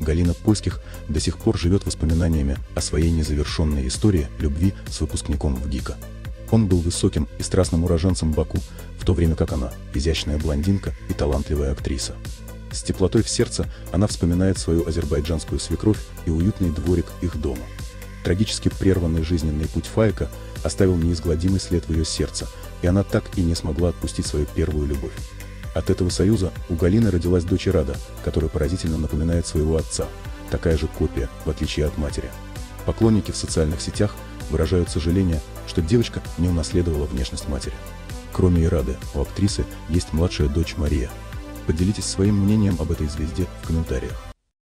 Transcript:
Галина Польских до сих пор живет воспоминаниями о своей незавершенной истории любви с выпускником в ГИКа. Он был высоким и страстным уроженцем Баку, в то время как она – изящная блондинка и талантливая актриса. С теплотой в сердце она вспоминает свою азербайджанскую свекровь и уютный дворик их дома. Трагически прерванный жизненный путь Фаика оставил неизгладимый след в ее сердце, и она так и не смогла отпустить свою первую любовь. От этого союза у Галины родилась дочь Рада, которая поразительно напоминает своего отца, такая же копия, в отличие от матери. Поклонники в социальных сетях выражают сожаление, что девочка не унаследовала внешность матери. Кроме Ирады, у актрисы есть младшая дочь Мария. Поделитесь своим мнением об этой звезде в комментариях.